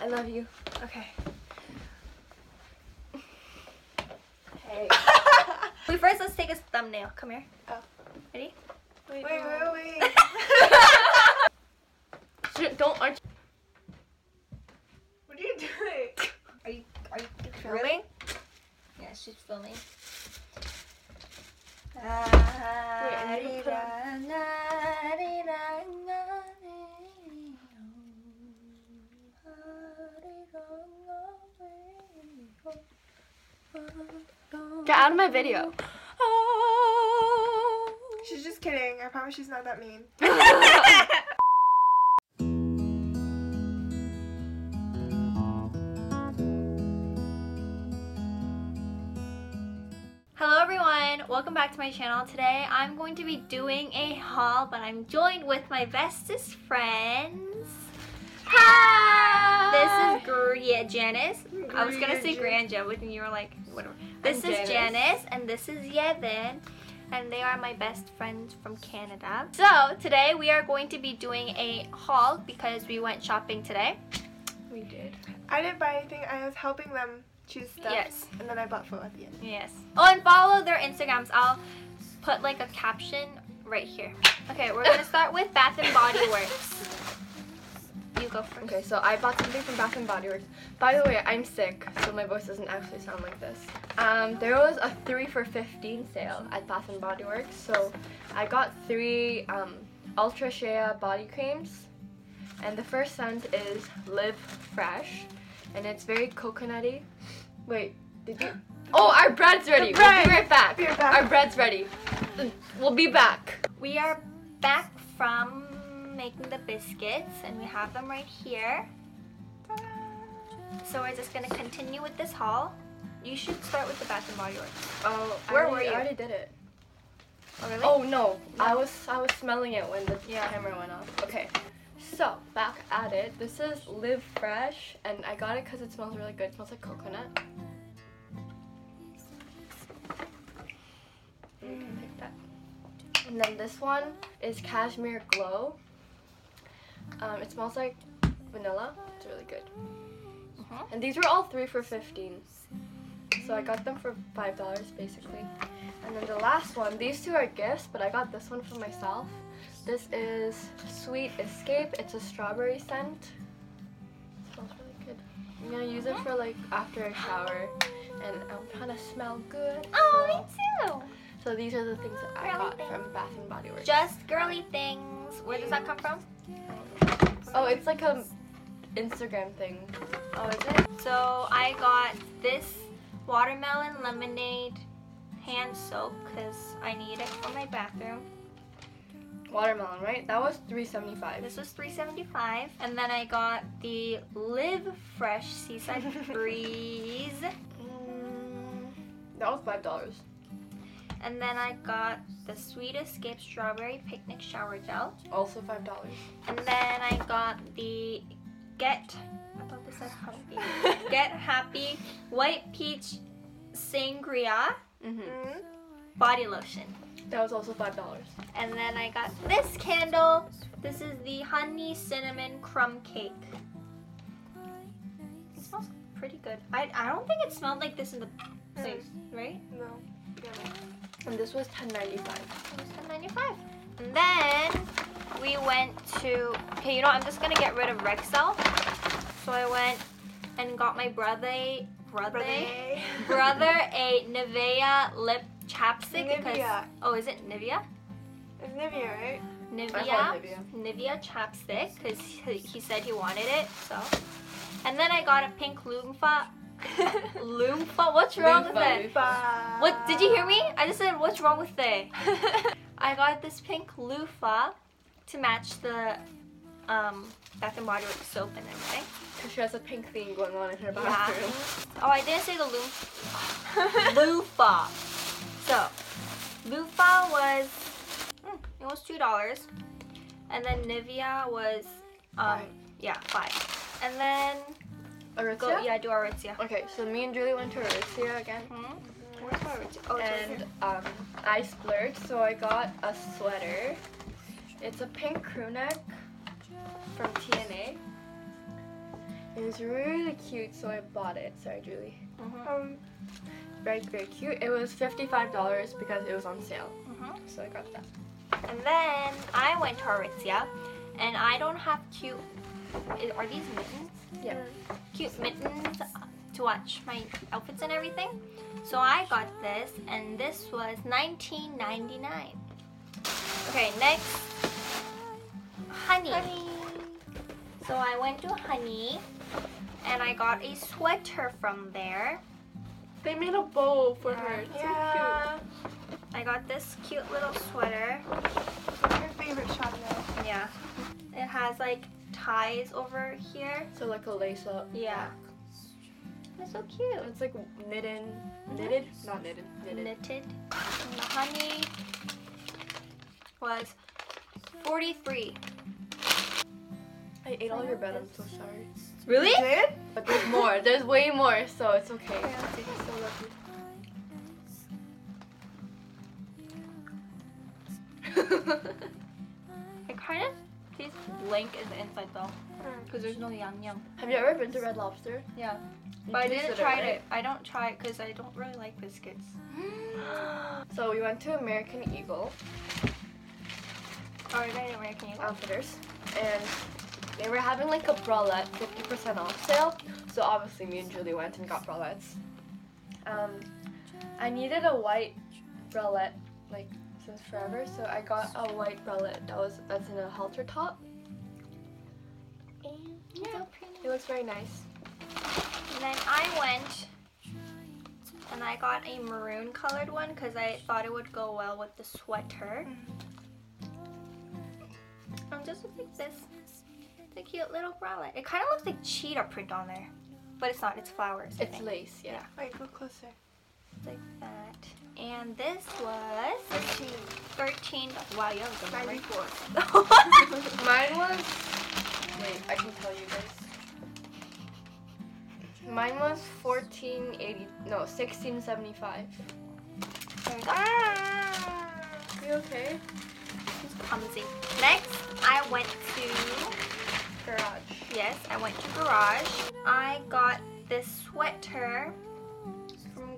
I love you. Okay. Hey. Wait, first let's take a thumbnail. Come here. Oh. Ready? Wait, wait, wait. Shit, Don't aren't what are you doing? Are you are you filming? Yeah, she's filming. I need to put Get out of my video. Oh. She's just kidding. I promise she's not that mean. Hello everyone, welcome back to my channel. Today I'm going to be doing a haul, but I'm joined with my bestest friends. Hi! This is Gr- yeah, Janice. I was gonna say Gran- Granja, but then you were like, whatever. This I'm is Janice. Janice, and this is Yevin, and they are my best friends from Canada. So today we are going to be doing a haul because we went shopping today. We did. I didn't buy anything. I was helping them choose stuff. Yes. And then I bought food at the end. Yes. Oh, and follow their Instagrams. I'll put like a caption right here. Okay, we're gonna start with Bath and Body Works. You go first. Okay, so I bought something from Bath and Body Works. By the way, I'm sick, so my voice doesn't actually sound like this. Um, there was a three for fifteen sale at Bath and Body Works, so I got three um, Ultra Shea body creams, and the first scent is Live Fresh, and it's very coconutty. Wait, did you? Oh, our bread's ready. We'll bread. be right back. Be right back. Our bread's ready. We'll be back. We are back from making the biscuits, and we have them right here. So we're just gonna continue with this haul. You should start with the Bath and Body Works. Oh, Where already- were you? I already did it. Oh really? Oh no, I was I was smelling it when the Yeah. camera went off. Okay, so back at it. This is Live Fresh, and I got it because it smells really good. It smells like coconut. You can pick that. And then this one is Cashmere Glow. Um, it smells like vanilla. It's really good. Mhm. And these were all three for fifteen. So I got them for five dollars basically. And then the last one, these two are gifts, but I got this one for myself. This is Sweet Escape. It's a strawberry scent. It smells really good. I'm gonna use it for like after a shower, and I'm trying to smell good. Oh, so, me too. so these are the things that I Girly got things. from Bath and Body Works. Just girly things. Where does that come from? Oh, it's like a Instagram thing. Oh, is it? So I got this watermelon lemonade hand soap because I need it for my bathroom. Watermelon, right? That was three seventy five. This was $3.75. And then I got the Live Fresh Seaside Breeze. Mm, that was five dollars. And then I got the Sweet Escape Strawberry Picnic Shower Gel. Also five dollars. And then I got the Get, I thought this said Happy. Get Happy White Peach Sangria Mm-hmm. Mm. Body Lotion. That was also five dollars. And then I got this candle. This is the Honey Cinnamon Crumb Cake. It smells pretty good. I, I don't think it smelled like this in the place, right? No. And this was ten ninety five. It was $10.95. And then we went to, okay, you know, I'm just gonna get rid of Rexel. So I went and got my brother, brother, Brother. brother a Nivea lip chapstick because, oh, is it Nivea? It's Nivea, right? Nivea, I call it Nivea chapstick because he, he said he wanted it. So, and then I got a pink loofah. loofah? What's wrong with Loofah, it? Bye. What did you hear me? I just said what's wrong with it? I got this pink loofah to match the um, Bath and Body Works soap and everything. Because she has a pink thing going on in her Yeah. bathroom. Oh, I didn't say the loofah. loofah. So, loofah was mm, it was two dollars, and then Nivea was um Five. yeah five, and then Aritzia? go yeah do Aritzia. Okay, so me and Julie went to Aritzia again. Hmm? Where's Aritzia? Oh, and um, I splurged, so I got a sweater. It's a pink crew neck from TNA. It was really cute, so I bought it. Sorry, Julie. Mhm. Um, Very, very cute. It was $55 because it was on sale. Mhm. So I got that. And then I went to Aritzia, and I don't have cute. Are these mittens? Yeah. Cute mittens to watch my outfits and everything. So I got this, and this was $19.99. Okay, next, honey. So I went to Honey, and I got a sweater from there. They made a bow for her. It's yeah. I got this cute little sweater. Your favorite Chanel? Yeah. It has like ties over here. So, so like a lace up. Yeah. It's so cute. It's like knitted. Mm-hmm. Knitted? Not knitted. Knitted. Knitted. And the honey was 43. I ate all your bread. I'm so sorry. Really? But there's more. There's way more, so it's okay. Okay, let's see. You're so lucky. It kind of tastes blank in the inside though. Because there's no yum yum. Have you ever been to Red Lobster? Yeah. You But I tasted didn't try right? it. I don't try it because I don't really like biscuits. So we went to American Eagle Oh, I American Eagle. Outfitters, and they were having like a bralette 50% off sale. So obviously me and Julie went and got bralettes. Um, I needed a white bralette like since forever, so I got a white bralette that was that's in a halter top. And yeah, it looks very nice. And then I went and I got a maroon colored one because I thought it would go well with the sweater. And just looks like this. It's a cute little bralette. It kind of looks like cheetah print on there. But it's not, it's flowers. It's lace, yeah. Wait, go closer. Like that. And this was 13. 13 Wow, you have a good memory. Mine was. Wait, I can tell you guys. Mine was 1480. No, 1675. There ah! we go. You okay? It's clumsy. Next, I went to Garage. Yes, I went to Garage. I got this sweater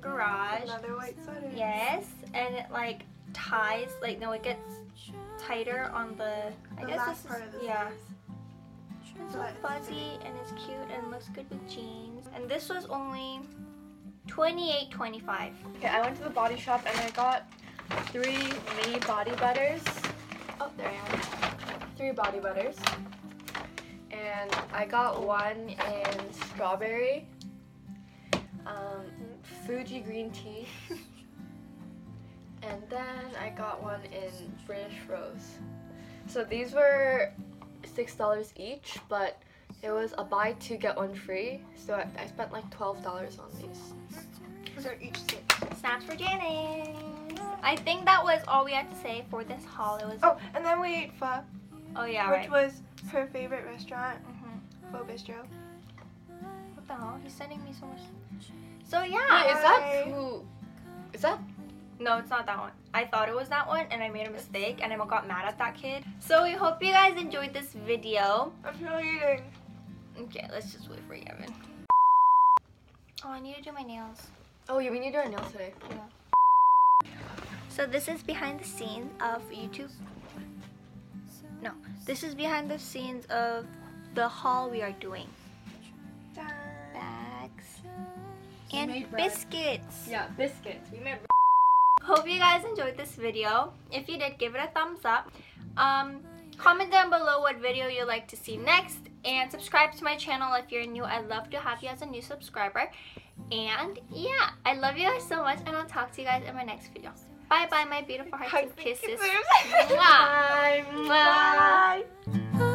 Garage. Another white sweater. Yes, and it like ties, like no, it gets tighter on the. I The guess last this part is of the yeah. sleeves. It's so fuzzy and it's cute and looks good with jeans. And this was only twenty-eight twenty-five. Okay, I went to the body shop and I got three mini body butters. Oh, there I am. Three body butters. And I got one in strawberry, um, Fuji green tea, and then I got one in British rose. So these were six dollars each, but it was a buy two get one free. So I, I spent like twelve dollars on these. Those are each six. Snaps for Janice. I think that was all we had to say for this haul. It was. Oh, and then we ate pho, oh yeah, which right. was her favorite restaurant, Mhm. Pho Bistro. What the hell? He's sending me so much. So yeah. Wait, is that who? Is that? No, it's not that one. I thought it was that one and I made a mistake and I got mad at that kid. So we hope you guys enjoyed this video. I'm still eating. Okay, let's just wait for Yevin. Oh, I need to do my nails. Oh yeah, we need to do our nails today. Yeah. So this is behind the scenes of YouTube. No, this is behind the scenes of the haul we are doing. And biscuits. Yeah, biscuits. We made. Hope you guys enjoyed this video. If you did, give it a thumbs up. Um, comment down below what video you'd like to see next. And subscribe to my channel if you're new. I'd love to have you as a new subscriber. And yeah, I love you guys so much. And I'll talk to you guys in my next video. Bye bye, my beautiful hearts and kisses. Mwah. Bye. Bye.